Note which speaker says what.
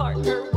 Speaker 1: partner